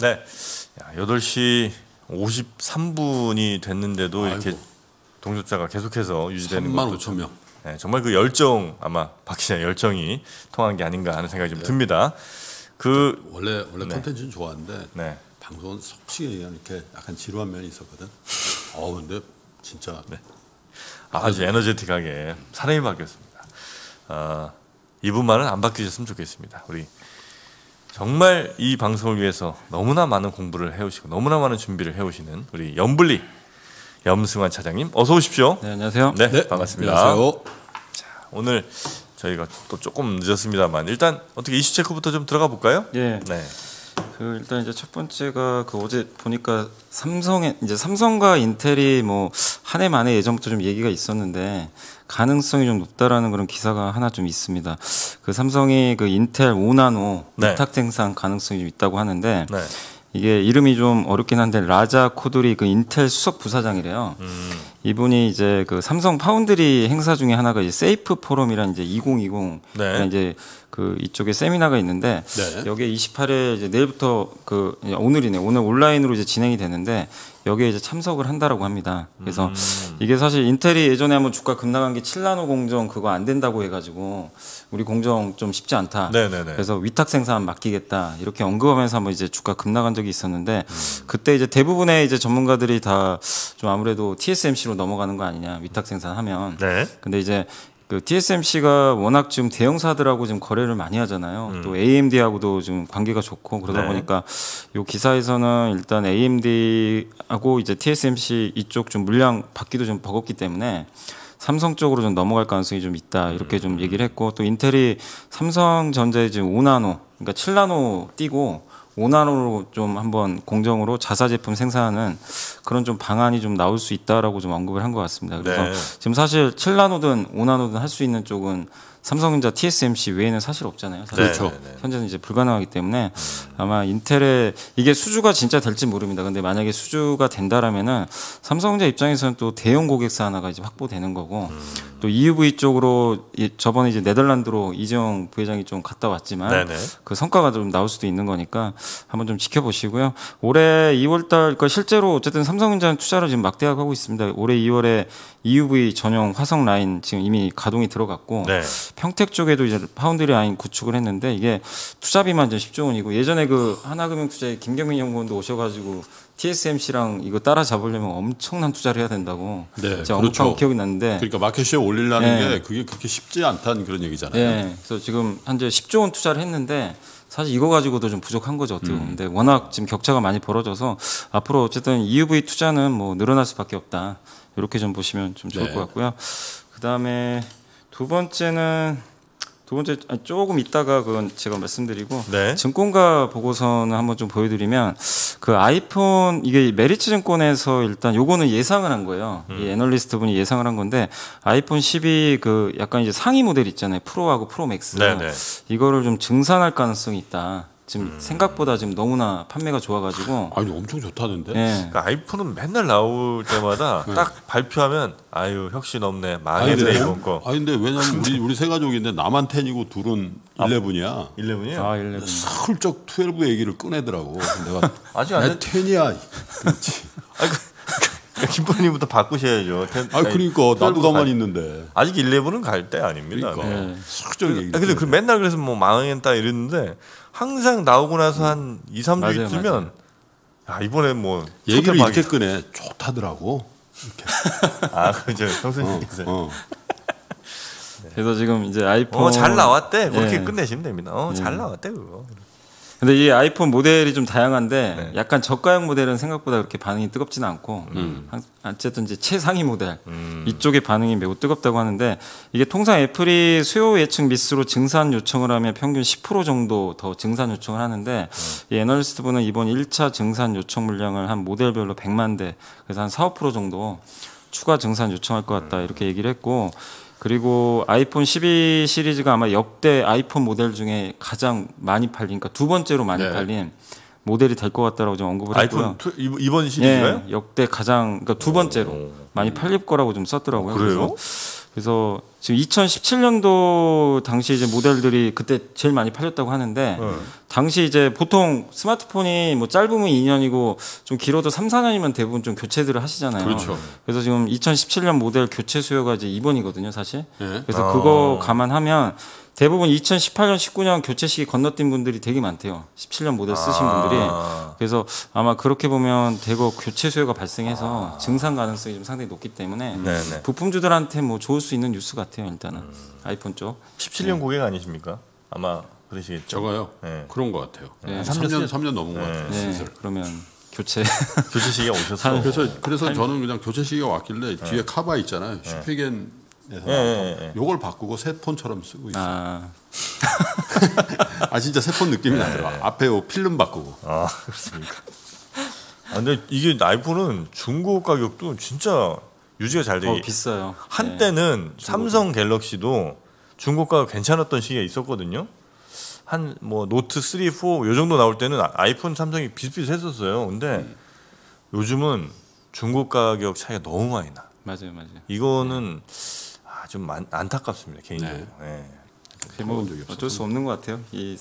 네. 야, 8시 53분이 됐는데도 이렇게 아이고. 동접자가 계속해서 유지되는 3만 것도 5천 명. 네, 정말 그 열정 아마 박 기자의 열정이 통한 게 아닌가 하는 생각이 좀 듭니다. 그 원래 원래 네. 콘텐츠는 좋아하는데 네. 방송은 솔직히 얘기하면 이렇게 약간 지루한 면이 있었거든. 어 근데 진짜 아주 에너제틱하게 사람이 바뀌었습니다. 아, 이분만은 안 바뀌셨으면 좋겠습니다. 우리 정말 이 방송을 위해서 너무나 많은 공부를 해오시고 너무나 많은 준비를 해오시는 우리 염블리 염승환 차장님 어서 오십시오. 네, 안녕하세요. 네, 반갑습니다. 안녕하세요. 오늘 저희가 또 조금 늦었습니다만 일단 어떻게 이슈 체크부터 좀 들어가 볼까요? 예. 네. 그 일단 이제 첫 번째가 그 어제 보니까 삼성의 이제 삼성과 인텔이 뭐 한 해 만에 예전부터 좀 얘기가 있었는데 가능성이 좀 높다라는 그런 기사가 하나 좀 있습니다. 그 삼성이 그 인텔 5나노 네. 위탁 생산 가능성이 좀 있다고 하는데 네. 이게 이름이 좀 어렵긴 한데 라자 코두리 그 인텔 수석 부사장이래요. 음, 이분이 이제 그 삼성 파운드리 행사 중에 하나가 이제 SAFE 포럼이란 이제 2020 네. 네. 이제 그 이쪽에 세미나가 있는데 네. 여기에 28일 이제 내일부터 그 오늘이네 오늘 온라인으로 이제 진행이 되는데 여기에 이제 참석을 한다라고 합니다. 그래서 음. 이게 사실 인텔이 예전에 한번 주가 급락한 게 7나노 공정 그거 안 된다고 해가지고 우리 공정 좀 쉽지 않다. 네네네. 그래서 위탁 생산 맡기겠다 이렇게 언급하면서 한번 이제 주가 급락한 적이 있었는데 음. 그때 이제 대부분의 이제 전문가들이 다 좀 아무래도 TSMC로 넘어가는 거 아니냐 위탁 생산하면 네. 근데 이제 그 TSMC가 워낙 지금 대형사들하고 지금 거래를 많이 하잖아요. 음. 또 AMD하고도 지금 관계가 좋고 그러다 네. 보니까 요 기사에서는 일단 AMD하고 이제 TSMC 이쪽 좀 물량 받기도 좀 버겁기 때문에 삼성 쪽으로 좀 넘어갈 가능성이 좀 있다 이렇게 음. 좀 얘기를 했고 또 인텔이 삼성전자에 지금 5나노 그러니까 7나노 띄고 5나노로 좀 한번 공정으로 자사 제품 생산하는 그런 좀 방안이 좀 나올 수 있다라고 좀 언급을 한 것 같습니다. 그래서 네. 지금 사실 7나노든 5나노든 할 수 있는 쪽은 삼성전자 TSMC 외에는 사실 없잖아요. 사실. 그렇죠. 네, 네, 네. 현재는 이제 불가능하기 때문에 아마 인텔의 이게 수주가 진짜 될지 모릅니다. 근데 만약에 수주가 된다라면은 삼성전자 입장에서는 또 대형 고객사 하나가 이제 확보되는 거고 음. 또 EUV 쪽으로 이- 저번에 이제 네덜란드로 이재용 부회장이 좀 갔다 왔지만 네네. 그 성과가 좀 나올 수도 있는 거니까 한번 좀 지켜보시고요. 올해 2월달 그러니까 실제로 어쨌든 삼성전자는 투자를 지금 막대하고 하고 있습니다. 올해 2월에 EUV 전용 화성 라인 지금 이미 가동이 들어갔고 네. 평택 쪽에도 이제 파운드리 라인 구축을 했는데 이게 투자비만 이제 10조 원이고 예전에 그 하나금융투자의 김경민 연구원도 오셔가지고 TSMC랑 이거 따라잡으려면 엄청난 투자를 해야 된다고 네, 제가 그렇죠. 언급한 기억이 났는데 그러니까 마켓시에 올리려는 네. 게 그게 그렇게 쉽지 않다는 그런 얘기잖아요. 네, 그래서 지금 현재 10조 원 투자를 했는데 사실 이거 가지고도 좀 부족한 거죠 어떻게 보면. 근데 워낙 지금 격차가 많이 벌어져서 앞으로 어쨌든 EUV 투자는 뭐 늘어날 수밖에 없다. 이렇게 좀 보시면 좀 좋을 네. 것 같고요. 그 다음에 두 번째는 두 번째 아니, 조금 있다가 그건 제가 말씀드리고 네. 증권가 보고서는 한번 좀 보여드리면 그 아이폰 이게 메리츠 증권에서 일단 요거는 예상을 한 거예요. 음. 이 애널리스트 분이 예상을 한 건데 아이폰 12 그 약간 이제 상위 모델 있잖아요. 프로하고 프로 맥스. 네 네. 이거를 좀 증산할 가능성이 있다. 지금 음. 생각보다 지금 너무나 판매가 좋아가지고. 아니 엄청 좋다는데. 예. 그러니까 아이폰은 맨날 나올 때마다 딱 발표하면 아유 혁신 없네 망했네 이번 거. 아니 근데 왜냐면 우리 우리 세 가족인데 나만 10이고 둘은 11이야. 11이요? 아, 11. 슬쩍 12 얘기를 꺼내더라고. 내가 아직 안내 됐. 10이야. 그렇지. 김포님부터 바꾸셔야죠. 텐- 아 아니, 그러니까 나도 12 가만히 갈- 있는데. 아직 11은 갈 때 아닙니다. 그러니까 네. 네. 슬쩍 얘기. 아, 근데 그 맨날 그래서 뭐 망했다 이랬는데 항상 나오고 나서 한 2, 3주 맞아요, 있으면 야 이번에 뭐 얘기를 이렇게 꺼내 좋다더라고. 아 그죠 어, 형수님께서 어. 그래서 지금 이제 아이폰. 어 잘 나왔대 그렇게 예. 끝내시면 됩니다. 어잘 예. 나왔대 그거. 근데 이 아이폰 모델이 좀 다양한데 네. 약간 저가형 모델은 생각보다 그렇게 반응이 뜨겁지는 않고 한- 어쨌든 이제 최상위 모델 음. 이쪽의 반응이 매우 뜨겁다고 하는데 이게 통상 애플이 수요 예측 미스로 증산 요청을 하면 평균 10% 정도 더 증산 요청을 하는데 이 애널리스트 분은 이번 1차 증산 요청 물량을 한 모델별로 100만 대 그래서 한 4, 5% 정도 추가 증산 요청할 것 같다 이렇게 얘기를 했고 그리고 아이폰 12 시리즈가 아마 역대 아이폰 모델 중에 가장 많이 팔린, 그러니까 두 번째로 많이 네. 팔린 모델이 될 것 같다라고 좀 언급을 했고요. 아이폰 이- 이번 시리즈가요? 예, 역대 가장 그러니까 두 번째로 오. 많이 팔릴 거라고 좀 썼더라고요. 그래요? 그래서 그래서 지금 2017년도 당시 이제 모델들이 그때 제일 많이 팔렸다고 하는데 어. 당시 이제 보통 스마트폰이 뭐 짧으면 2년이고 좀 길어도 3, 4년이면 대부분 좀 교체들을 하시잖아요. 그렇죠. 그래서 지금 2017년 모델 교체 수요가 이제 2번이거든요, 사실. 예. 그래서 아. 그거 감안하면 대부분 2018년, 19년 교체 시기 건너뛴 분들이 되게 많대요. 17년 모델 쓰신 분들이. 아. 그래서 아마 그렇게 보면 대거 교체 수요가 발생해서 증상 가능성이 좀 상당히 높기 때문에 네네. 부품주들한테 뭐 좋을 수 있는 뉴스 같아요, 일단은. 음. 아이폰 쪽. 17년 고객 아니십니까? 아마 그러시겠죠. 저거요. 네. 그런 것 같아요. 네. 한삼 3년 년 3년 넘은 것 같아요. 네, 슬슬. 그러면 교체. 교체 시기가 오셨어. 그래서 그래서 저는 그냥 교체 시기가 왔길래 뒤에 카바 있잖아요. 슈페겐 에서 예, 예, 예. 요걸 바꾸고 새 폰처럼 쓰고 있어요. 아, 아 진짜 새 폰 느낌이 나더라. 앞에 요 필름 바꾸고. 아 그렇습니까? 아, 근데 이게 아이폰은 중고 가격도 진짜 유지가 잘 돼. 어, 비싸요. 네. 한때는 삼성 갤럭시도 중고가가 괜찮았던 시기가 있었거든요. 한 뭐 노트 3, 4 요 정도 나올 때는 아- 아이폰 삼성이 비슷비슷했었어요. 근데 요즘은 중고 가격 차이가 너무 많이 나. 맞아요, 맞아요. 이거는 아, 좀 안, 안타깝습니다 개인적으로. 네. 뭐 해본 적이 어쩔 수 없는 것 같아요. 이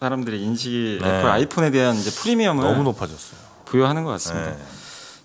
사람들의 인식이 네. 애플 아이폰에 대한 이제 프리미엄을 너무 높아졌어요. 부여하는 것 같습니다. 네.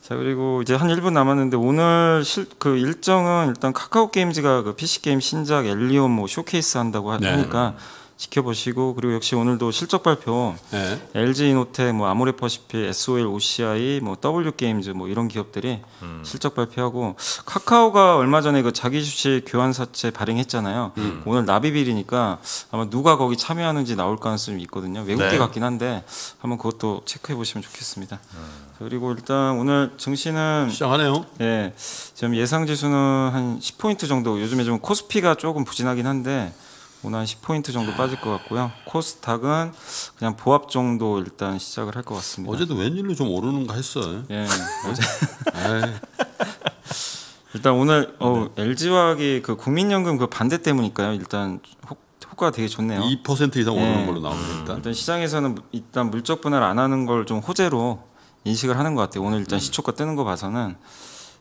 자 그리고 이제 한 1분 남았는데 오늘 실, 그 일정은 일단 카카오 게임즈가 그 PC 게임 신작 엘리온 뭐 쇼케이스 한다고 하, 네. 하니까 지켜보시고 그리고 역시 오늘도 실적 발표 네. LG 이노텍, 뭐 아모레 퍼시픽, S-OIL, OCI, 뭐 W 게임즈 뭐 이런 기업들이 음. 실적 발표하고 카카오가 얼마 전에 그 자기 주식 교환 사채 발행했잖아요. 음. 오늘 납입일이니까 아마 누가 거기 참여하는지 나올 가능성이 있거든요. 외국계 네. 같긴 한데 한번 그것도 체크해 보시면 좋겠습니다. 음. 자, 그리고 일단 오늘 증시는 시작하네요. 예, 지금 예상 지수는 한 10포인트 정도. 요즘에 좀 코스피가 조금 부진하긴 한데 오늘 한 10포인트 정도 빠질 것 같고요. 코스닥은 그냥 보합 정도 일단 시작을 할 것 같습니다. 어제도 웬일로 좀 오르는가 했어요. 예, 어제 일단 오늘 어, 네. LG화학이 그 국민연금 그 반대 때문일까요? 일단 효, 효과가 되게 좋네요. 2% 이상 오르는 네. 걸로 나오네 일단. 일단 시장에서는 일단 물적 분할 안 하는 걸 좀 호재로 인식을 하는 것 같아요. 오늘 음. 일단 시초가 뜨는 거 봐서는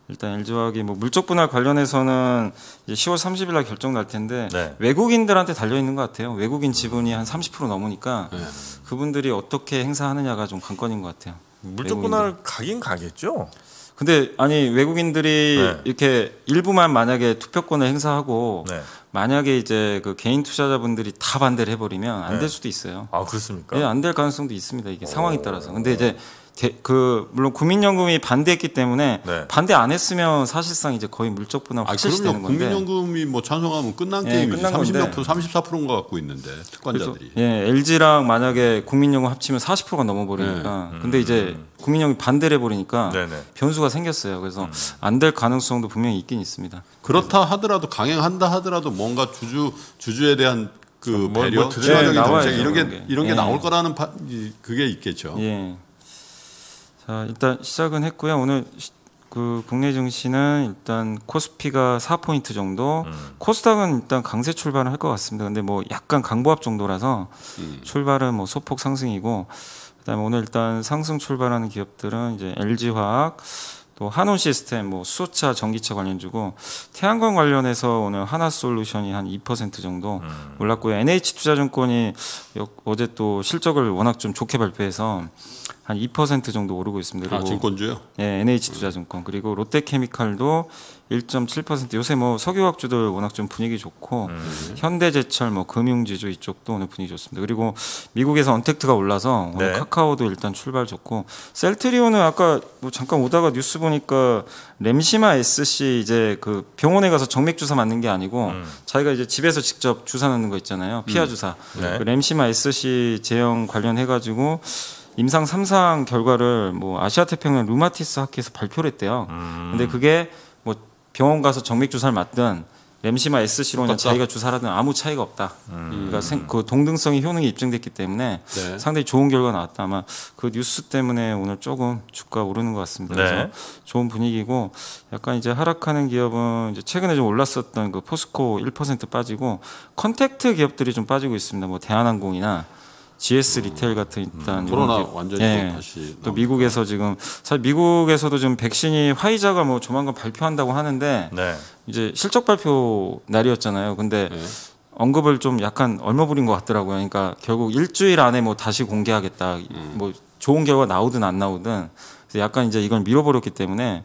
일단 LG화학이 뭐 물적 분할 관련해서는 이제 10월 30일 날 결정 날 텐데 네. 외국인들한테 달려 있는 것 같아요. 외국인 지분이 한 30% 넘으니까 네. 그분들이 어떻게 행사하느냐가 좀 관건인 것 같아요. 물적 분할 가긴 가겠죠. 근데 아니 외국인들이 네. 이렇게 일부만 만약에 투표권을 행사하고 네. 만약에 이제 그 개인 투자자분들이 다 반대를 해버리면 안 네. 될 수도 있어요. 아 그렇습니까? 예, 안 될 가능성도 있습니다. 이게 상황에 따라서. 근데 이제 대- 그 물론 국민연금이 반대했기 때문에 네. 반대 안 했으면 사실상 이제 거의 물적 분할 아 확실시 되는 그럼요. 건데. 국민연금이 뭐 찬성하면 끝난 예, 게임이지. 끝난 30몇 건데. 프로, 34%인가 갖고 있는데 그래서, 특권자들이. 예, LG랑 만약에 국민연금 합치면 40%가 넘어버리니까. 근데 이제 국민연금이 반대를 해버리니까 네. 네네. 변수가 생겼어요. 그래서 안될 가능성도 분명히 있긴 있습니다. 그렇다 하더라도 강행한다 하더라도 뭔가 주주 주주에 대한 그 뭐, 배려, 뭐 추가적인 네, 나와야죠, 정책 이런 게. 이런 게 예. 나올 거라는 파, 이- 그게 있겠죠. 예. 자, 일단 시작은 했고요. 오늘 시- 그 국내 증시는 일단 코스피가 4포인트 정도, 코스닥은 일단 강세 출발을 할 것 같습니다. 근데 뭐 약간 강보합 정도라서 음. 출발은 뭐 소폭 상승이고, 그다음에 오늘 일단 상승 출발하는 기업들은 이제 LG화학, 또 한온 시스템, 뭐 수소차, 전기차 관련주고 태양광 관련해서 오늘 하나솔루션이 한 2% 정도 음. 올랐고요. NH투자증권이 역- 어제 또 실적을 워낙 좀 좋게 발표해서 한 2% 정도 오르고 있습니다. 아, 그리고 증권주요? 예, NH투자증권 그리고 롯데케미칼도 1.7% 요새 뭐 석유화학주들 워낙 좀 분위기 좋고 음. 현대제철 뭐 금융지주 이쪽도 오늘 분위기 좋습니다. 그리고 미국에서 언택트가 올라서 오늘 네. 카카오도 일단 출발 좋고 셀트리온은 아까 뭐 잠깐 오다가 뉴스 보니까 램시마 SC 이제 그 병원에 가서 정맥 주사 맞는 게 아니고 음. 자기가 이제 집에서 직접 주사 넣는 거 있잖아요. 피하 주사. 네. 그 램시마 SC 제형 관련해 가지고 임상 3상 결과를 뭐 아시아 태평양 루마티스 학회에서 발표를 했대요. 음. 근데 그게 뭐 병원 가서 정맥 주사를 맞든 램시마 SC로 그냥 똑같다. 자기가 주사를 하든 아무 차이가 없다. 음. 그러니까 생- 그 동등성이 효능이 입증됐기 때문에 네. 상당히 좋은 결과 나왔다. 아마 그 뉴스 때문에 오늘 조금 주가 오르는 것 같습니다. 그래서 네. 좋은 분위기고 약간 이제 하락하는 기업은 이제 최근에 좀 올랐었던 그 포스코 1% 빠지고 contact 기업들이 좀 빠지고 있습니다. 뭐 대한항공이나 GS 리테일 같은 일단 코로나 이런 게- 완전히 예. 또 다시 또. 미국에서 지금 사실 미국에서도 지금 백신이 화이자가 뭐 조만간 발표한다고 하는데 네. 이제 실적 발표 날이었잖아요. 근데 예. 언급을 좀 약간 얼버무린 것 같더라고요. 그러니까 결국 일주일 안에 뭐 다시 공개하겠다. 음. 뭐 좋은 결과 나오든 안 나오든 그래서 약간 이제 이걸 밀어버렸기 때문에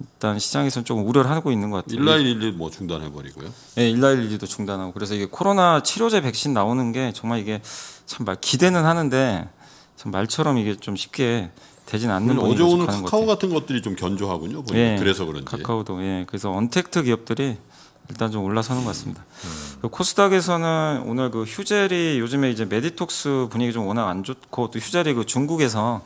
일단 시장에서는 조금 우려를 하고 있는 것 같아요. 1911뭐 중단해 버리고요. 예, 일라이 릴리도 중단하고 그래서 이게 코로나 치료제 백신 나오는 게 정말 이게 참 말 기대는 하는데 참 말처럼 이게 좀 쉽게 되진 않는 어제 오늘 카카오 같아요. 같은 것들이 좀 견조하군요. 보니까. 예, 그래서 그런지. 카카오도 예 그래서 언택트 기업들이 일단 좀 올라서는 것 같습니다. 음. 그 코스닥에서는 오늘 그 휴젤이 요즘에 이제 메디톡스 분위기 좀 워낙 안 좋고 또 휴젤이 그 중국에서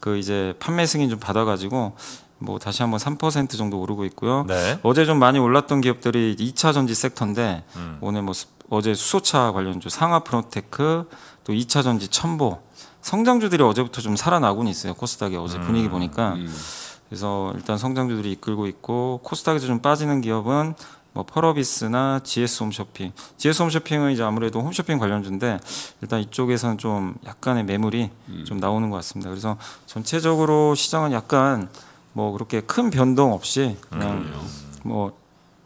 그 이제 판매 승인 좀 받아가지고 뭐 다시 한번 3% 정도 오르고 있고요. 네. 어제 좀 많이 올랐던 기업들이 2차 전지 섹터인데 음. 오늘 뭐 스- 어제 수소차 관련주 상아프론테크 또 2차 전지 천보 성장주들이 어제부터 좀 살아나고는 있어요. 코스닥이 어제 분위기 보니까 음. 그래서 일단 성장주들이 이끌고 있고 코스닥에서 좀 빠지는 기업은 뭐 펄어비스나 GS 홈쇼핑. GS 홈쇼핑은 이제 아무래도 홈쇼핑 관련주인데 일단 이쪽에서는 좀 약간의 매물이 좀 나오는 것 같습니다. 그래서 전체적으로 시장은 약간 뭐 그렇게 큰 변동 없이 그냥 뭐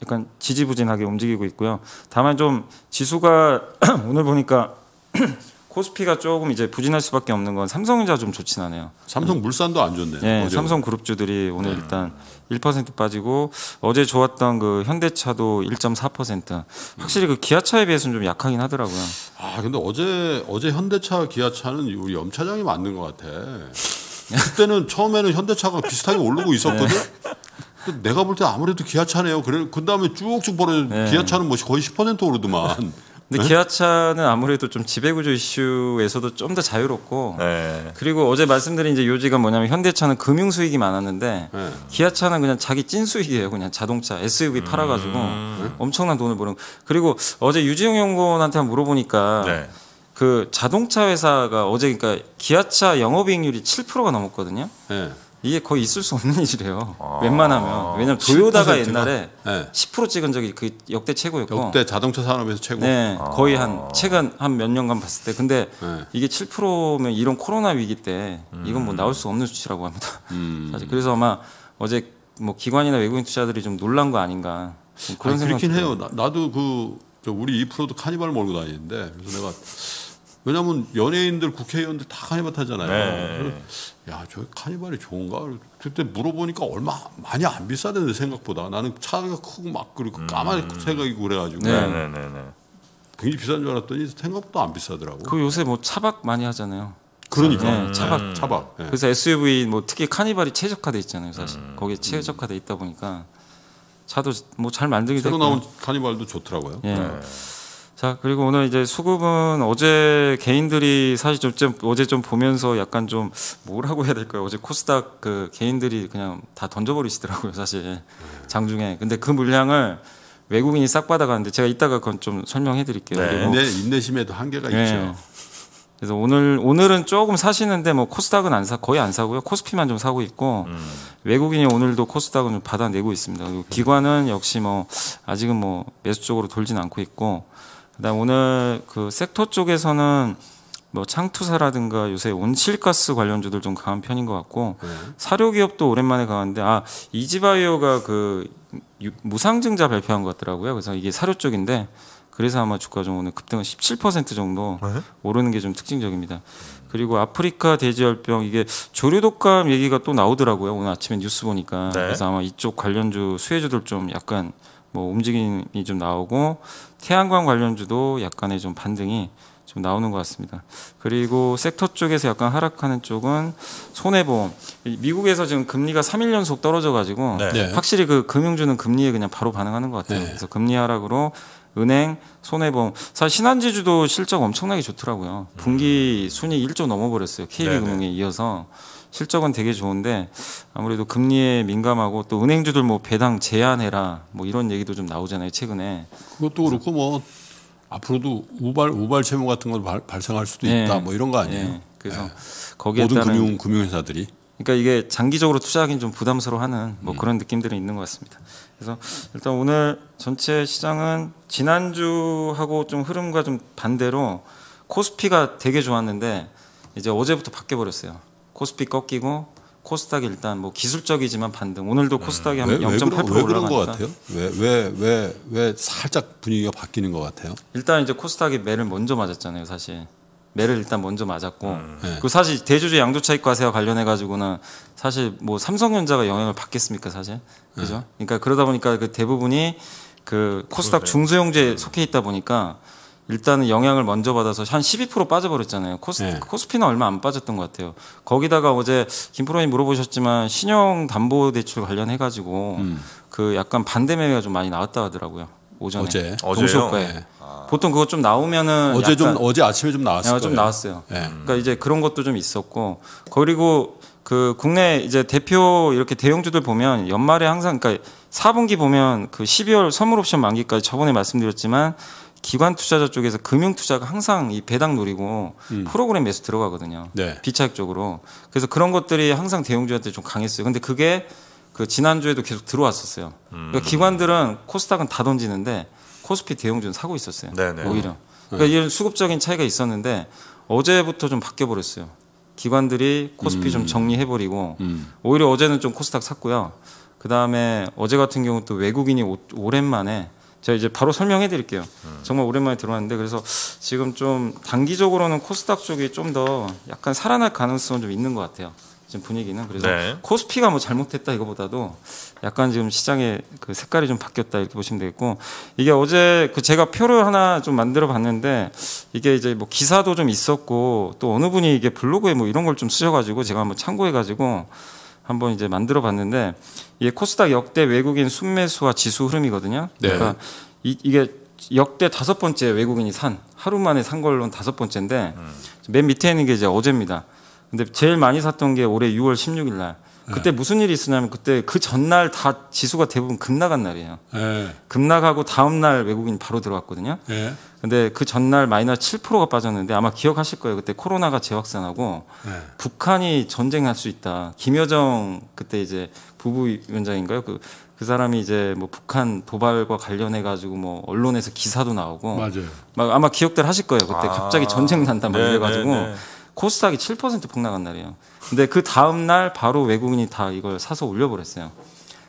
약간 지지부진하게 움직이고 있고요. 다만 좀 지수가 오늘 보니까 코스피가 조금 이제 부진할 수밖에 없는 건 삼성전자 좀 좋진 않아요. 삼성 물산도 안 좋네요. 예, 어제 삼성 그룹주들이 오늘 일단 1% 빠지고 어제 좋았던 그 현대차도 1.4% 확실히 그 기아차에 비해서는 좀 약하긴 하더라고요. 아 근데 어제 어제 현대차 기아차는 우리 염 차장이 맞는 것 같아. 그때는 처음에는 현대차가 비슷하게 오르고 있었거든. 근데 내가 볼 때 아무래도 기아차네요. 그래 그 다음에 쭉쭉 벌어 네. 기아차는 뭐 거의 10% 오르더만. 근데 기아차는 아무래도 좀 지배구조 이슈에서도 좀 더 자유롭고 네. 그리고 어제 말씀드린 이제 요지가 뭐냐면 현대차는 금융 수익이 많았는데 네. 기아차는 그냥 자기 찐 수익이에요. 그냥 자동차 SUV 팔아가지고 엄청난 돈을 버는. 그리고 어제 유지용 연구원한테 물어보니까 네. 그 자동차 회사가 어제 그러니까 기아차 영업이익률이 7%가 넘었거든요. 예. 이게 거의 있을 수 없는 일이래요. 아. 웬만하면 왜냐면 도요다가 7%가? 옛날에 예. 10% 찍은 적이 그 역대 최고였고. 역대 자동차 산업에서 최고. 네, 거의 한 최근 한 몇 년간 봤을 때 근데 네. 이게 7%면 이런 코로나 위기 때 이건 뭐 나올 수 없는 수치라고 합니다. 음. 사실 그래서 아마 어제 뭐 기관이나 외국인 투자들이 좀 놀란 거 아닌가 좀 그런 아니, 생각 그렇긴 해요. 나, 나도 그저 우리 이 프로도 카니발 몰고 다니는데 그래서 내가 왜냐면 연예인들 국회의원들 다 카니발 타잖아요. 네. 야, 저 카니발이 좋은가? 그때 물어보니까 얼마 많이 안 비싸던데 생각보다 나는 차가 크고 막 그리고 까만색이고 그래가지고 네. 네. 네. 네. 네. 굉장히 비싼 줄 알았더니 생각보다 안 비싸더라고. 그 요새 뭐 차박 많이 하잖아요. 그러니까 네, 차박. 차박. 예. 그래서 SUV 뭐 특히 카니발이 최적화돼 있잖아요, 사실. 음. 거기에 최적화돼 있다 보니까 차도 뭐 잘 만들게 새로. 나온 카니발도 좋더라고요. 예. 네. 자 그리고 오늘 이제 수급은 어제 개인들이 사실 좀, 좀 어제 좀 보면서 약간 좀 뭐라고 해야 될까요? 어제 코스닥 그 개인들이 그냥 다 던져버리시더라고요, 사실 장중에. 근데 그 물량을 외국인이 싹 받아가는데 제가 이따가 그건 좀 설명해 드릴게요. 네. 그리고 인내, 인내심에도 한계가 예. 있죠. 그래서 오늘 오늘은 조금 사시는데 뭐 코스닥은 안 사 거의 안 사고요. 코스피만 좀 사고 있고 음. 외국인이 오늘도 코스닥은 좀 받아내고 있습니다. 그리고 기관은 역시 뭐 아직은 뭐 매수 쪽으로 돌진 않고 있고 그다음 오늘 그 섹터 쪽에서는 뭐 창투사라든가 요새 온실가스 관련주들 좀 강한 편인 것 같고 네. 사료 기업도 오랜만에 강한데 아 이지바이오가 그 유- 무상증자 발표한 것 같더라고요. 그래서 이게 사료 쪽인데 그래서 아마 주가 좀 오늘 급등은 17% 정도 네? 오르는 게 좀 특징적입니다. 그리고 아프리카 돼지열병 이게 조류독감 얘기가 또 나오더라고요. 오늘 아침에 뉴스 보니까 네. 그래서 아마 이쪽 관련주 수혜주들 좀 약간 뭐 움직임이 좀 나오고 태양광 관련주도 약간의 좀 반등이 좀 나오는 것 같습니다. 그리고 섹터 쪽에서 약간 하락하는 쪽은 손해보험. 이 미국에서 지금 금리가 3일 연속 떨어져가지고 네. 네. 확실히 그 금융주는 금리에 그냥 바로 반응하는 것 같아요. 네. 그래서 금리 하락으로 은행, 손해보험. 사실 신한지주도 실적 엄청나게 좋더라고요. 분기 순이 1조 넘어버렸어요. KB금융에 이어서 실적은 되게 좋은데 아무래도 금리에 민감하고 또 은행주들 뭐 배당 제한해라 뭐 이런 얘기도 좀 나오잖아요. 최근에. 그것도 그렇고 뭐 앞으로도 우발 우발 채무 같은 걸 발, 발생할 수도 예. 있다. 뭐 이런 거 아니에요? 예. 그래서 거기에 모든 따른 금융 금융회사들이 그러니까 이게 장기적으로 투자하기는 좀 부담스러워하는 뭐 그런 느낌들이 있는 것 같습니다. 그래서 일단 오늘 전체 시장은 지난주하고 좀 흐름과 좀 반대로 코스피가 되게 좋았는데 이제 어제부터 바뀌어 버렸어요. 코스피 꺾이고 코스닥이 일단 뭐 기술적이지만 반등. 오늘도 코스닥이 한 왜, 왜, 0.8% 그런, 왜 그런 것 같아요? 왜왜 왜 왜 살짝 분위기가 바뀌는 것 같아요? 일단 이제 코스닥이 매를 먼저 맞았잖아요, 사실. 매를 일단 먼저 맞았고 네. 그 사실 대주주 양도 차익 과세와 관련해 가지고는 사실 뭐 삼성전자가 영향을 받겠습니까, 사실. 그죠? 그러니까 그러다 보니까 그 대부분이 그 코스닥 그러네. 중소형주에 속해 있다 보니까 일단은 영향을 먼저 받아서 한 12% 빠져버렸잖아요. 코스, 네. 코스피는 얼마 안 빠졌던 것 같아요. 거기다가 어제 김프로님 물어보셨지만 신용 담보 대출 관련해 가지고 음. 그 약간 반대 매매가 좀 많이 나왔다 하더라고요. 오전에. 어제? 동시효과에. 네. 보통 그거 좀 나오면은 어제 좀 약간 어제 아침에 좀 나왔을 야, 거예요. 좀 나왔어요. 네. 그러니까 이제 그런 것도 좀 있었고 그리고 그 국내 이제 대표 이렇게 대형주들 보면 연말에 항상 그러니까 4분기 보면 그 12월 선물 옵션 만기까지 저번에 말씀드렸지만 기관 투자자 쪽에서 금융 투자가 항상 이 배당 노리고 프로그램 매수 들어가거든요. 네. 비차익적으로. 그래서 그런 것들이 항상 대형주한테 좀 강했어요. 근데 그게 그 지난주에도 계속 들어왔었어요. 그러니까 기관들은 코스닥은 다 던지는데 코스피 대형주는 사고 있었어요. 네네. 오히려. 그러니까 이런 수급적인 차이가 있었는데 어제부터 좀 바뀌어 버렸어요. 기관들이 코스피 좀 정리해 버리고 음. 오히려 어제는 좀 코스닥 샀고요. 그 다음에 어제 같은 경우 또 외국인이 오, 오랜만에 제가 이제 바로 설명해 드릴게요. 정말 오랜만에 들어왔는데 그래서 지금 좀 단기적으로는 코스닥 쪽이 좀 더 약간 살아날 가능성은 좀 있는 것 같아요. 지금 분위기는 그래서 네. 코스피가 뭐 잘못했다 이거보다도 약간 지금 시장의 그 색깔이 좀 바뀌었다 이렇게 보시면 되겠고 이게 어제 그 제가 표를 하나 좀 만들어 봤는데 이게 이제 뭐 기사도 좀 있었고 또 어느 분이 이게 블로그에 뭐 이런 걸 좀 쓰셔가지고 제가 한번 참고해가지고 한번 이제 만들어 봤는데 이게 코스닥 역대 외국인 순매수와 지수 흐름이거든요. 네. 그러니까 이, 이게 역대 다섯 번째 외국인이 산 하루 만에 산 걸로는 다섯 번째인데 맨 밑에 있는 게 이제 어제입니다. 근데 제일 많이 샀던 게 올해 6월 16일 날. 그때 무슨 일이 있었냐면 그때 그 전날 다 지수가 대부분 급락한 날이에요. 예. 급락하고 다음 날 외국인 바로 들어왔거든요. 예. 근데 그 전날 마이너스 7%가 빠졌는데 아마 기억하실 거예요. 그때 코로나가 재확산하고 예. 북한이 전쟁할 수 있다. 김여정 그때 이제 부부위원장인가요? 그, 그 사람이 이제 뭐 북한 도발과 관련해 가지고 뭐 언론에서 기사도 나오고 맞아요. 막 아마 기억들 하실 거예요. 그때 아. 갑자기 전쟁 난다 막 네, 이래 가지고 네, 네. 코스닥이 7% 폭락한 날이에요. 근데 그 다음 날 바로 외국인이 다 이걸 사서 올려버렸어요.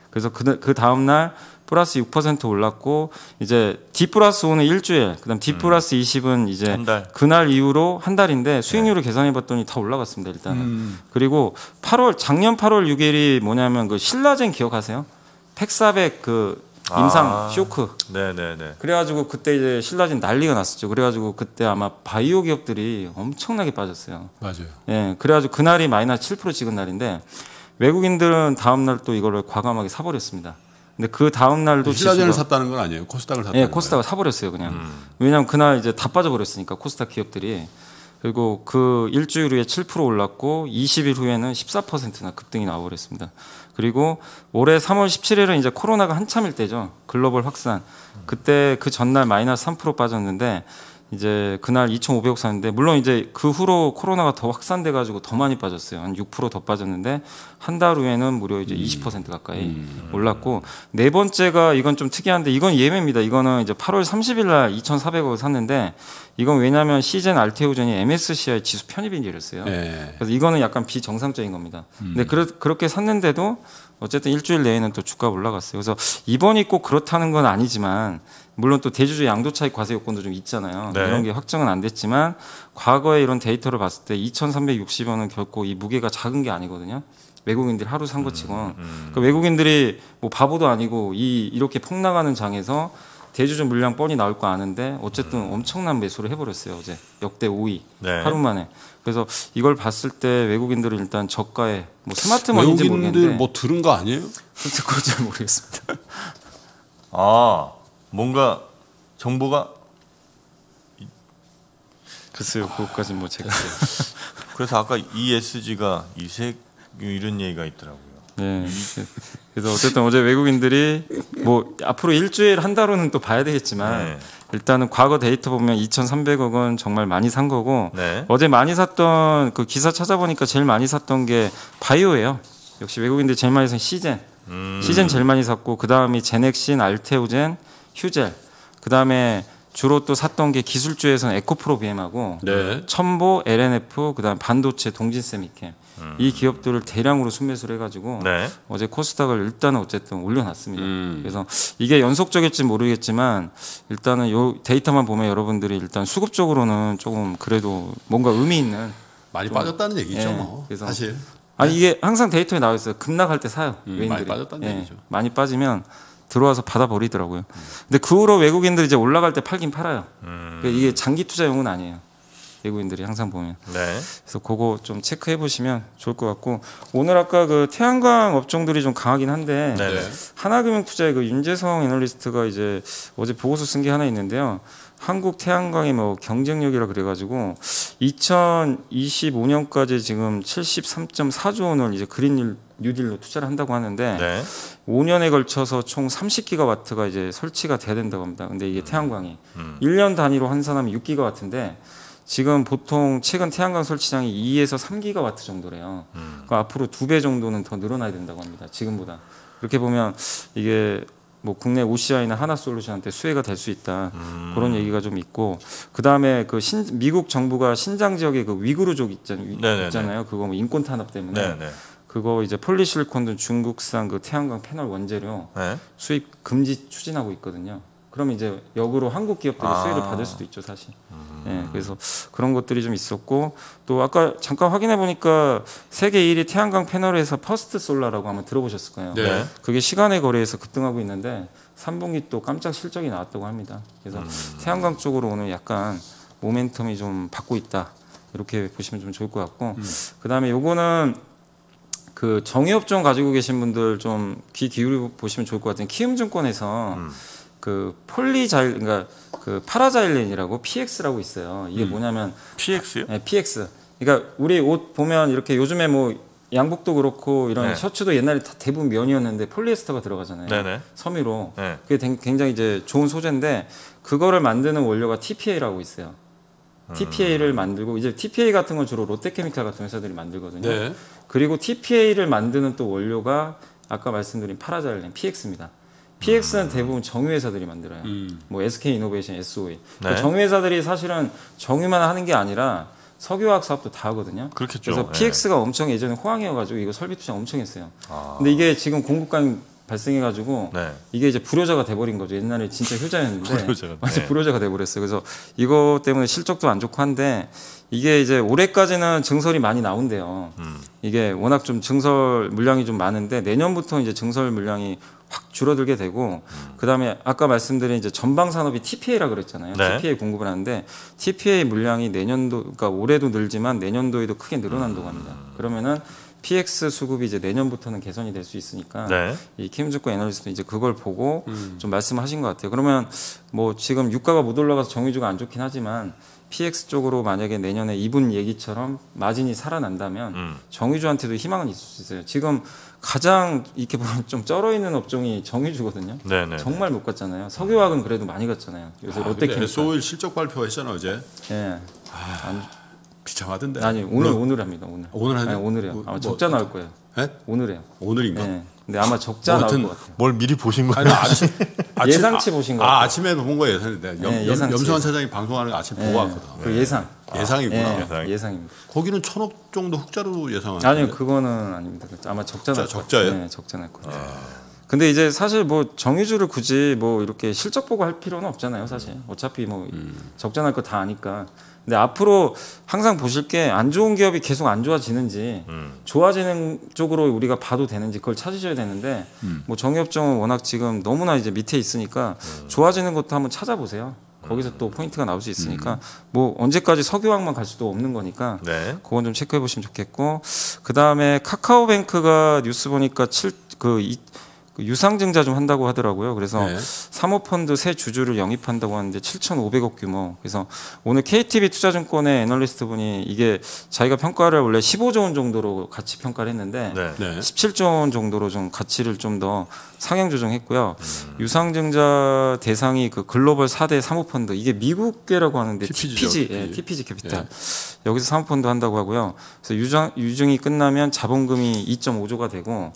그래서 그, 그 다음 날 플러스 6% 올랐고 이제 D 플러스 5는 일주일, 그다음 D 플러스 20은 이제. 그날 이후로 한 달인데 수익률을 계산해 봤더니 다 올라갔습니다 일단은. 음. 그리고 8월 작년 8월 6일이 뭐냐면 그 신라젠 기억하세요? 팩사백 그 임상 아. 쇼크. 네네네. 그래가지고 그때 이제 신라진 난리가 났었죠. 그래가지고 그때 아마 바이오 기업들이 엄청나게 빠졌어요. 맞아요. 예, 그래가지고 그날이 마이너스 7% 찍은 날인데 외국인들은 다음 날 또 이거를 과감하게 사버렸습니다. 근데 그 다음 날도 신라젠을 지수가 샀다는 건 아니에요. 코스닥을 샀다는 예, 거예요. 코스닥을 사버렸어요, 그냥. 왜냐하면 그날 이제 다 빠져버렸으니까 코스닥 기업들이. 그리고 그 일주일 후에 7% 올랐고 20일 후에는 14%나 급등이 나와버렸습니다. 그리고 올해 3월 17일은 이제 코로나가 한참일 때죠. 글로벌 확산. 그때 그 전날 마이너스 3% 빠졌는데 이제 그날 2,500억 샀는데 물론 이제 그 후로 코로나가 더 확산돼 가지고 더 많이 빠졌어요. 한 6%더 빠졌는데 한 달 후에는 무려 이제 20% 가까이 올랐고 네 번째가 이건 좀 특이한데 이건 예매입니다. 이거는 이제 8월 30일 날 2,400억을 샀는데 이건 왜냐하면 시젠 알테오젠이 MSCI 지수 편입인 일이었어요. 예. 그래서 이거는 약간 비정상적인 겁니다. 근데 그렇, 그렇게 샀는데도 어쨌든 일주일 내에는 또 주가가 올라갔어요. 그래서 이번이 꼭 그렇다는 건 아니지만 물론 또 대주주 양도 차익 과세 요건도 좀 있잖아요. 네. 이런 게 확정은 안 됐지만 과거에 이런 데이터를 봤을 때 2,360원은 결코 이 무게가 작은 게 아니거든요. 외국인들이 하루 산 것치곤 그 외국인들이 뭐 바보도 아니고 이 이렇게 폭락하는 장에서 대주주 물량 뻔히 나올 거 아는데 어쨌든 엄청난 매수를 해버렸어요 어제 역대 5위 네. 하루 만에 그래서 이걸 봤을 때 외국인들은 일단 저가에 뭐 스마트머니인지 외국인들 모르겠는데 뭐 들은 거 아니에요? 그건 잘 모르겠습니다. 아 뭔가 정보가 글쎄요 그것까지 뭐 제가 그래서 아까 ESG가 이색 이런 얘기가 있더라고요. 네. 그래서 어쨌든 어제 외국인들이 뭐 앞으로 일주일 한 달호는 또 봐야 되겠지만 네. 일단은 과거 데이터 보면 2,300억은 정말 많이 산 거고 네. 어제 많이 샀던 그 기사 찾아보니까 제일 많이 샀던 게 바이오예요. 역시 외국인들이 제일 많이 산 시젠. 음. 시젠 제일 많이 샀고 그 다음이 제넥신, 알테오젠, 휴젤. 그 다음에 주로 또 샀던 게 기술주에서는 에코프로 BM하고 네. 첨보, LNF, 그다음 반도체, 동진 세미캠 이 기업들을 대량으로 순매수를 해가지고 네. 어제 코스닥을 일단은 어쨌든 올려놨습니다. 음. 그래서 이게 연속적일지 모르겠지만 일단은 요 데이터만 보면 여러분들이 일단 수급적으로는 조금 그래도 뭔가 의미 있는 많이 빠졌다는 얘기죠. 예, 뭐. 그래서 사실. 아니 이게 항상 데이터에 나와 있어요. 급락할 때 사요. 음, 외인들이 많이 빠졌다는 예, 얘기죠. 많이 빠지면 들어와서 받아 버리더라고요. 근데 그 후로 외국인들이 이제 올라갈 때 팔긴 팔아요. 음. 그러니까 이게 장기 투자용은 아니에요. 외국인들이 항상 보면. 네. 그래서 그거 좀 체크해 보시면 좋을 것 같고 오늘 아까 그 태양광 업종들이 좀 강하긴 한데 네. 네. 하나금융투자의 그 윤재성 애널리스트가 이제 어제 보고서 쓴 게 하나 있는데요. 한국 태양광의 뭐 경쟁력이라 그래가지고 2025년까지 지금 73.4조 원을 이제 그린 뉴딜로 투자를 한다고 하는데 네. 5년에 걸쳐서 총 30기가와트가 이제 설치가 돼야 된다고 합니다. 근데 이게 태양광이 음. 1년 단위로 환산하면 6기가와트인데 지금 보통 최근 태양광 설치량이 2에서 3기가와트 정도래요. 음. 그러니까 앞으로 두 배 정도는 더 늘어나야 된다고 합니다. 지금보다. 그렇게 보면 이게 뭐 국내 OCI나 하나솔루션한테 수혜가 될 수 있다. 음. 그런 얘기가 좀 있고 그다음에 그 신, 미국 정부가 신장 지역에 그 위구르족 있잖아요. 네네네. 있잖아요. 그거 뭐 인권 탄압 때문에 네. 네. 그거 이제 폴리실콘 등 중국산 그 태양광 패널 원재료 네. 수입 금지 추진하고 있거든요. 그럼 이제 역으로 한국 기업들이 아. 수혜를 받을 수도 있죠, 사실. 예, 그래서 그런 것들이 좀 있었고 또 아까 잠깐 확인해 보니까 세계 1위 태양광 패널에서 퍼스트 솔라라고 한번 들어보셨을 거예요. 네. 그게 시간외 거래에서 급등하고 있는데 3분기 또 깜짝 실적이 나왔다고 합니다. 그래서 태양광 쪽으로 오늘 약간 모멘텀이 좀 받고 있다. 이렇게 보시면 좀 좋을 것 같고 그다음에 요거는 그 정유업종 가지고 계신 분들 좀 귀 기울여 보시면 좋을 것 같은 키움증권에서 음. 그 폴리자일 그러니까 그 파라자일렌이라고 PX라고 있어요. 이게 뭐냐면 PX요? 네, PX. 그러니까 우리 옷 보면 이렇게 요즘에 뭐 양복도 그렇고 이런 네. 셔츠도 옛날에 다 대부분 면이었는데 폴리에스터가 들어가잖아요. 네네. 섬유로. 네. 그게 된- 굉장히 이제 좋은 소재인데 그거를 만드는 원료가 TPA라고 있어요. TPA를 만들고 이제 TPA 같은 건 주로 롯데케미칼 같은 회사들이 만들거든요. 네. 그리고 TPA를 만드는 또 원료가 아까 말씀드린 파라자일렌 PX입니다. PX는 대부분 정유회사들이 만들어요. 음. 뭐 SK 이노베이션, SOE. 네. 정유회사들이 사실은 정유만 하는 게 아니라 석유화학 사업도 다 하거든요. 그렇겠죠. 그래서 네. PX가 엄청 예전에 호황이어가지고 이거 설비 투자 엄청 했어요. 아. 근데 이게 지금 공급감 발생해가지고 네. 이게 이제 불효자가 돼버린 거죠. 옛날에 진짜 효자였는데 불효자가, 네. 불효자가 돼버렸어요. 그래서 이거 때문에 실적도 안 좋고 한데 이게 이제 올해까지는 증설이 많이 나온대요. 음. 이게 워낙 좀 증설 물량이 좀 많은데 내년부터 이제 증설 물량이 확 줄어들게 되고 그다음에 아까 말씀드린 이제 전방 산업이 TPA라 그랬잖아요. 네. TPA 공급을 하는데 TPA 물량이 내년도 그러니까 올해도 늘지만 내년도에도 크게 늘어난다고 합니다. 그러면은 PX 수급이 이제 내년부터는 개선이 될 수 있으니까 네. 이 키움증권 애널리스트 이제 그걸 보고 좀 말씀하신 것 같아요. 그러면 뭐 지금 유가가 못 올라가서 정유주가 안 좋긴 하지만 PX 쪽으로 만약에 내년에 이분 얘기처럼 마진이 살아난다면 음. 정유주한테도 희망은 있을 수 있어요. 지금 가장 이렇게 보면 좀 쩔어 있는 업종이 정유주거든요. 네네. 정말 못 갔잖아요. 석유화학은 그래도 많이 갔잖아요. 요새 아, 롯데케미칼. SO일 실적 발표했잖아 어제. 예. 비참하던데. 아니 오늘 물론- 오늘 합니다. 오늘. 오늘? 아니, 오늘이요. 뭐- 아마 뭐- 적자 나올 거예요. 예? 오늘이요. 오늘인가? 예. 근데 아마 적자 뭐 나올 것 같아요. 뭘 미리 보신 거예요? 아침, 아침 예상치 아, 보신 것 아. 아침에 본거 예상인데 염, 네, 염. 염성환 차장이 방송하는 거 아침 예. 보고 왔거든. 그 예상. 예상이구나. 예, 예상. 예상입니다. 거기는 천억 정도 흑자로 예상하는. 아니요, 그거는 아닙니다. 아마 적자 날 적자- 적자예요? 네, 적자 날것 같아요. 근데 이제 사실 뭐 정유주를 굳이 뭐 이렇게 실적 보고 할 필요는 없잖아요, 사실. 어차피 뭐 적자 날 거 다 아니까. 근데 앞으로 항상 보실 게 안 좋은 기업이 계속 안 좋아지는지 음. 좋아지는 쪽으로 우리가 봐도 되는지 그걸 찾으셔야 되는데 뭐 정유업종은 워낙 지금 너무나 이제 밑에 있으니까 좋아지는 것도 한번 찾아보세요. 거기서 또 포인트가 나올 수 있으니까 뭐 언제까지 석유화학만 갈 수도 없는 거니까 네. 그건 좀 체크해 보시면 좋겠고 그 다음에 카카오뱅크가 뉴스 보니까 7그 유상증자 좀 한다고 하더라고요. 그래서 네. 사모펀드 새 주주를 영입한다고 하는데 7,500억 규모. 그래서 오늘 KTB 투자증권의 애널리스트 분이 이게 자기가 평가를 원래 15조 원 정도로 가치 평가를 했는데 네. 네. 17조 원 정도로 좀 가치를 좀 더 상향 조정했고요. 음. 유상증자 대상이 그 글로벌 4대 사모펀드 이게 미국계라고 하는데 TPG 죠, TPG, 예, TPG. TPG 캐피탈 여기서 사모펀드 한다고 하고요. 그래서 유정, 유증이 끝나면 자본금이 2.5조가 되고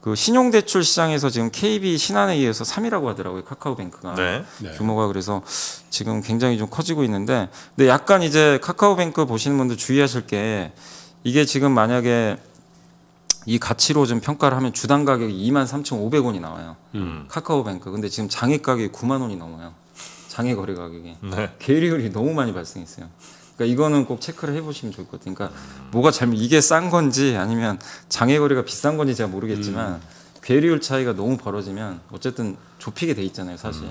그 신용대출 시장에서 지금 KB 신한에 이어서 3위라고 하더라고요 카카오뱅크가 네. 네. 규모가 그래서 지금 굉장히 좀 커지고 있는데 근데 약간 이제 카카오뱅크 보시는 분들 주의하실 게 이게 지금 만약에 이 가치로 좀 평가를 하면 주당 가격이 23,500원이 나와요. 음. 카카오뱅크. 근데 지금 장외 가격이 9만 원이 넘어요. 장외 거래 가격이. 네. 계리율이 너무 많이 발생했어요. 그러니까 이거는 꼭 체크를 해보시면 좋을 것 같아요. 그러니까 뭐가 잘못 이게 싼 건지 아니면 장외 거래가 비싼 건지 제가 모르겠지만 계리율 차이가 너무 벌어지면 어쨌든 좁히게 돼 있잖아요, 사실.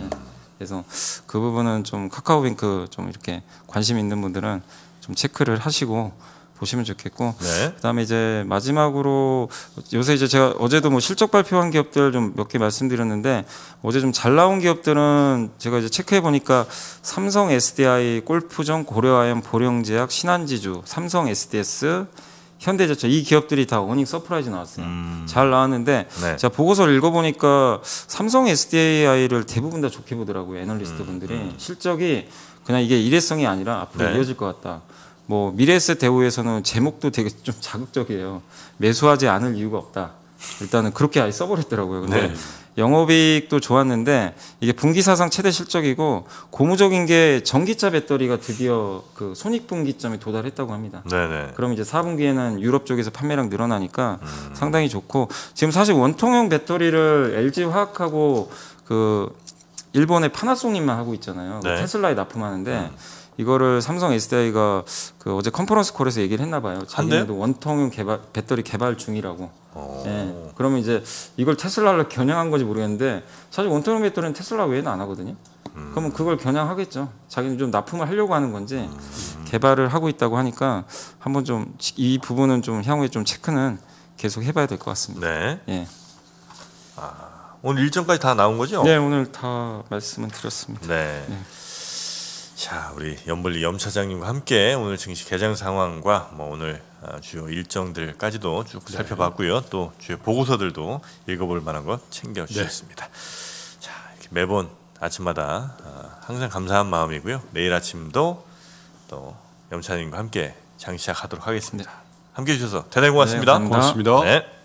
그래서 그 부분은 좀 카카오뱅크 좀 이렇게 관심 있는 분들은 좀 체크를 하시고 보시면 좋겠고 네. 그다음에 이제 마지막으로 요새 이제 제가 어제도 뭐 실적 발표한 기업들 좀 몇 개 말씀드렸는데 어제 좀 잘 나온 기업들은 제가 이제 체크해 보니까 삼성 SDI, 골프존, 고려아연, 보령제약, 신한지주, 삼성 SDS, 현대제철 이 기업들이 다 earning surprise 나왔어요. 음. 잘 나왔는데 네. 제가 보고서를 읽어보니까 삼성 SDI를 대부분 다 좋게 보더라고요 애널리스트 분들이 음, 실적이 그냥 이게 일회성이 아니라 앞으로 네. 이어질 것 같다. 뭐 미래에셋 대우에서는 제목도 되게 좀 자극적이에요. 매수하지 않을 이유가 없다. 일단은 그렇게 아예 써버렸더라고요. 근데 네. 영업이익도 좋았는데 이게 분기 사상 최대 실적이고 고무적인 게 전기차 배터리가 드디어 그 손익분기점에 도달했다고 합니다. 네네. 그럼 이제 4분기에는 유럽 쪽에서 판매량 늘어나니까 상당히 좋고 지금 사실 원통형 배터리를 LG 화학하고 그 일본의 파나소닉만 하고 있잖아요. 네. 테슬라에 납품하는데 이거를 삼성 SDI가 그 어제 컨퍼런스 콜에서 얘기를 했나 봐요. 자기네도 원통형 개발 배터리 개발 중이라고. 어. 예. 그러면 이제 이걸 테슬라를 겨냥한 건지 모르겠는데 사실 원통형 배터리는 테슬라 외에는 안 하거든요. 그러면 그걸 겨냥하겠죠. 자기는 좀 납품을 하려고 하는 건지 개발을 하고 있다고 하니까 한번 좀 이 부분은 좀 향후에 좀 체크는 계속 해봐야 될 것 같습니다. 네. 예. 오늘 일정까지 다 나온 거죠? 네 오늘 다 말씀을 드렸습니다. 네. 네. 자, 우리 연불리 염 차장님과 함께 오늘 증시 개장 상황과 뭐 오늘 아, 주요 일정들까지도 쭉 네. 살펴봤고요. 또 주요 보고서들도 읽어볼 만한 것 챙겨 주셨습니다. 자, 이렇게 매번 아침마다 아, 항상 감사한 마음이고요. 내일 아침도 또 염 차장님과 함께 장 시작하도록 하겠습니다. 함께 해 주셔서 대단히 고맙습니다. 네. 고맙습니다. 네.